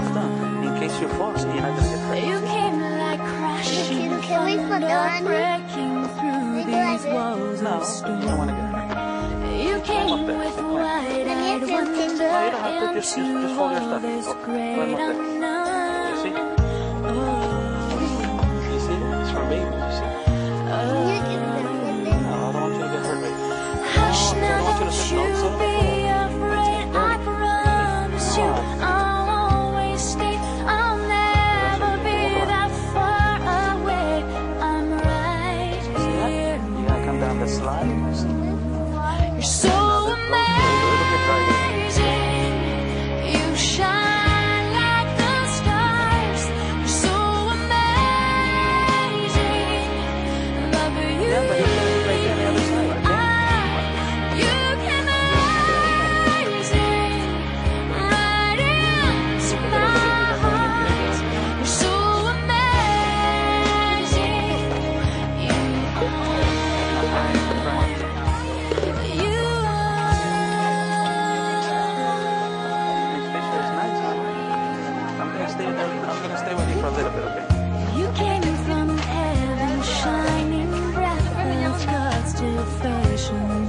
half in case you fall and you had to get hurt. You came like crashing can, we put on breaking through these walls no, of stone. I want to get hurt. You came with wide-eyed wonder, empty all this great unknown. stay with them. I'm gonna stay with you for a little bit, okay? You came from heaven, shining breath, God's to.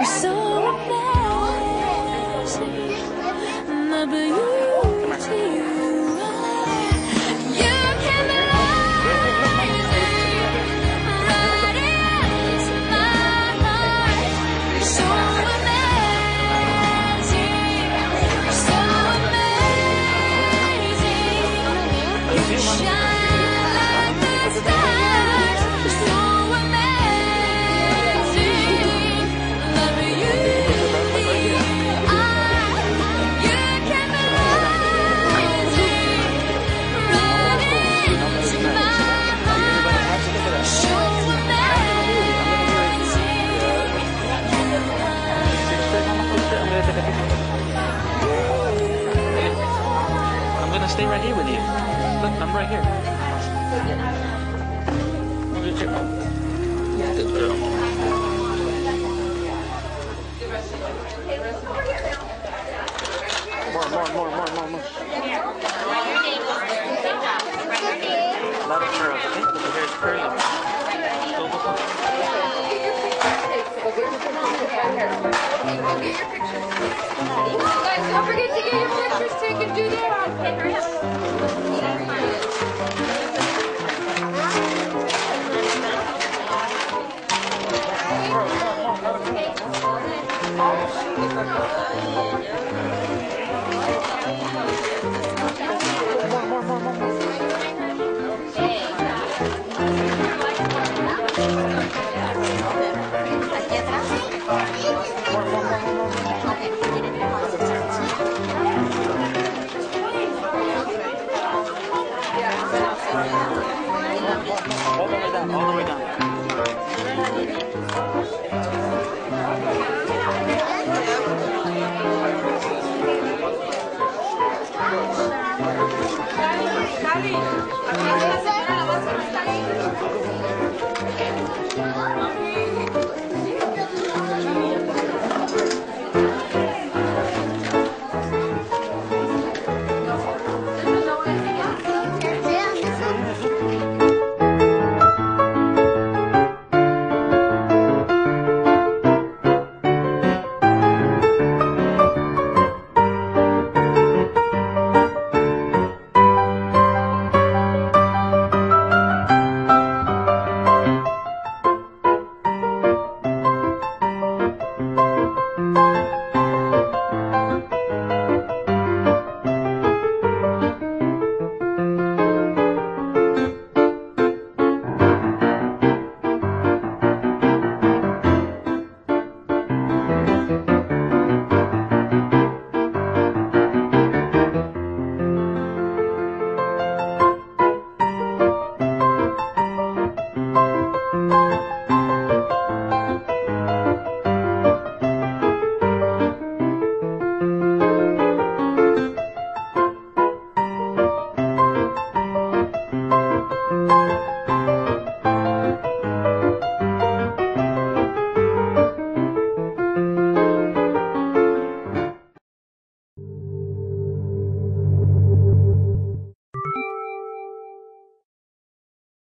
You're so amazing. I'm gonna stay right here with you. Look, I'm right here. Good girl. More, more, more, more, more, more. Let it curl. Get your pictures. Guys, don't forget to get your pictures taken. Do that on. Thank you.